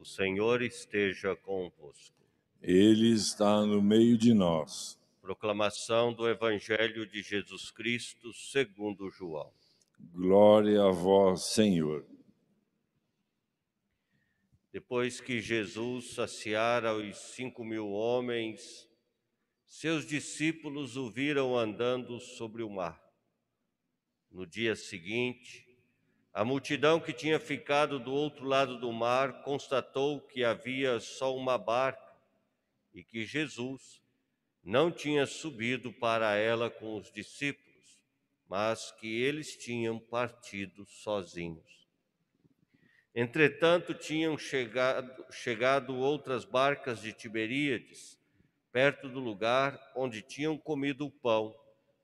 O Senhor esteja convosco. Ele está no meio de nós. Proclamação do Evangelho de Jesus Cristo segundo João. Glória a vós, Senhor. Depois que Jesus saciara os cinco mil homens, seus discípulos o viram andando sobre o mar. No dia seguinte, a multidão que tinha ficado do outro lado do mar constatou que havia só uma barca e que Jesus não tinha subido para ela com os discípulos, mas que eles tinham partido sozinhos. Entretanto, tinham chegado, chegado outras barcas de Tiberíades, perto do lugar onde tinham comido o pão,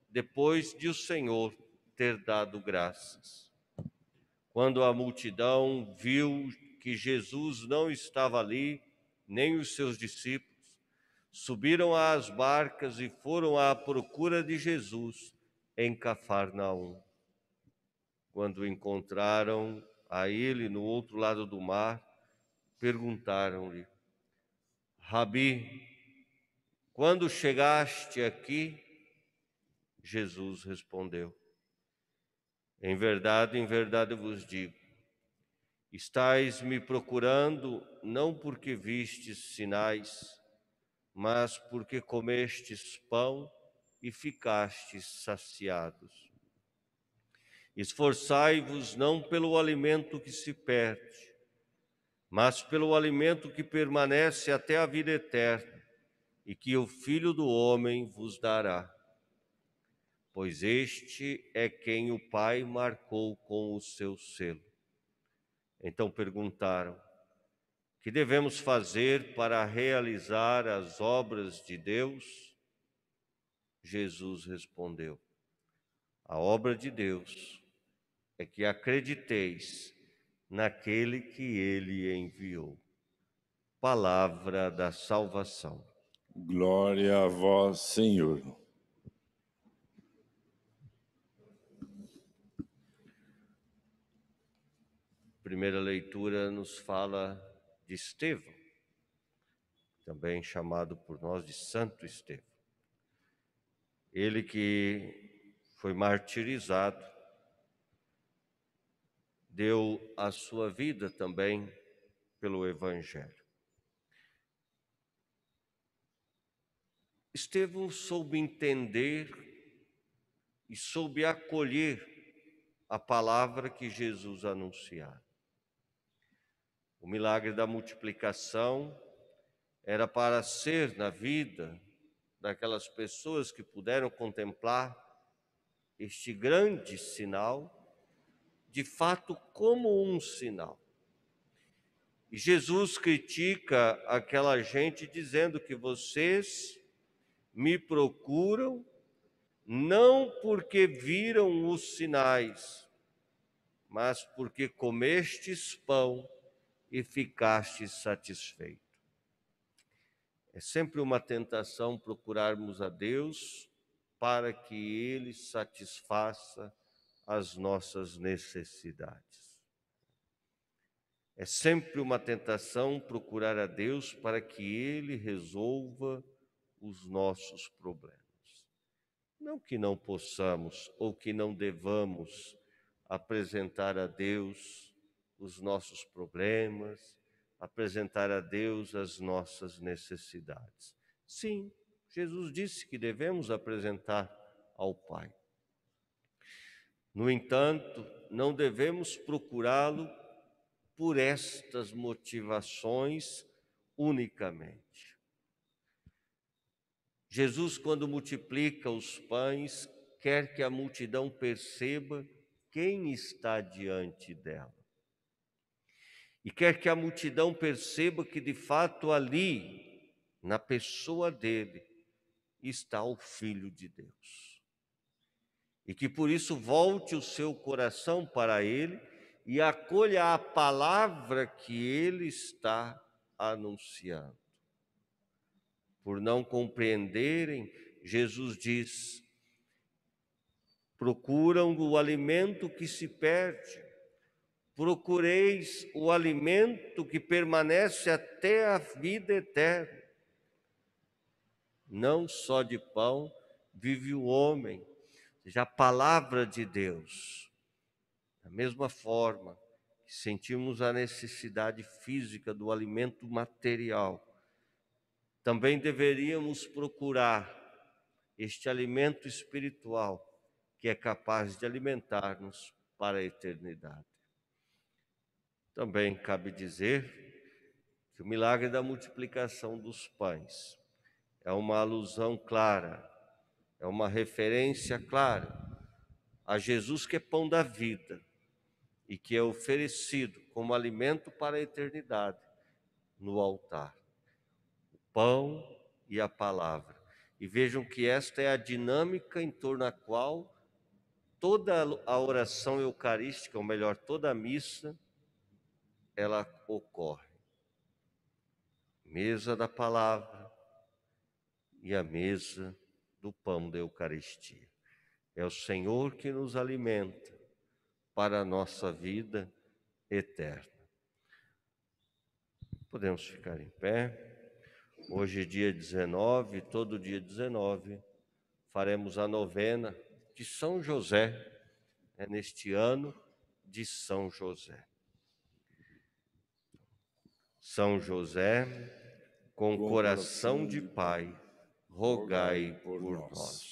depois de o Senhor ter dado graças. Quando a multidão viu que Jesus não estava ali, nem os seus discípulos, subiram às barcas e foram à procura de Jesus em Cafarnaum. Quando encontraram a ele no outro lado do mar, perguntaram-lhe: Rabi, quando chegaste aqui? Jesus respondeu: em verdade, em verdade vos digo: estáis me procurando não porque vistes sinais, mas porque comestes pão e ficastes saciados. Esforçai-vos não pelo alimento que se perde, mas pelo alimento que permanece até a vida eterna e que o Filho do Homem vos dará pois este é quem o Pai marcou com o seu selo. Então perguntaram: Que devemos fazer para realizar as obras de Deus? Jesus respondeu: A obra de Deus é que acrediteis naquele que ele enviou. Palavra da salvação. Glória a vós, Senhor. Primeira leitura nos fala de Estevão, também chamado por nós de Santo Estevão. Ele que foi martirizado, deu a sua vida também pelo Evangelho. Estevão soube entender e soube acolher a palavra que Jesus anunciara. O milagre da multiplicação era para ser na vida daquelas pessoas que puderam contemplar este grande sinal, de fato, como um sinal. E Jesus critica aquela gente dizendo que vocês me procuram não porque viram os sinais, mas porque comestes pão e ficaste satisfeito. É sempre uma tentação procurarmos a Deus para que Ele satisfaça as nossas necessidades. É sempre uma tentação procurar a Deus para que Ele resolva os nossos problemas. Não que não possamos ou que não devamos apresentar a Deus os nossos problemas, apresentar a Deus as nossas necessidades. Sim, Jesus disse que devemos apresentar ao Pai. No entanto, não devemos procurá-lo por estas motivações unicamente. Jesus, quando multiplica os pães, quer que a multidão perceba quem está diante dela e quer que a multidão perceba que de fato ali, na pessoa dele, está o Filho de Deus. E que por isso volte o seu coração para ele e acolha a palavra que ele está anunciando. Por não compreenderem, Jesus diz: procuram o alimento que se perde, procureis o alimento que permanece até a vida eterna. Não só de pão vive o homem, seja a palavra de Deus. Da mesma forma que sentimos a necessidade física do alimento material, também deveríamos procurar este alimento espiritual que é capaz de alimentar-nos para a eternidade. Também cabe dizer que o milagre da multiplicação dos pães é uma alusão clara, é uma referência clara a Jesus que é pão da vida e que é oferecido como alimento para a eternidade no altar. O pão e a palavra. E vejam que esta é a dinâmica em torno da qual toda a oração eucarística, ou melhor, toda a missa, ela ocorre. Mesa da palavra e a mesa do pão da Eucaristia. É o Senhor que nos alimenta para a nossa vida eterna. Podemos ficar em pé. Hoje, é dia 19, todo dia 19, faremos a novena de São José, é neste ano de São José. São José, com coração de Pai, rogai por nós.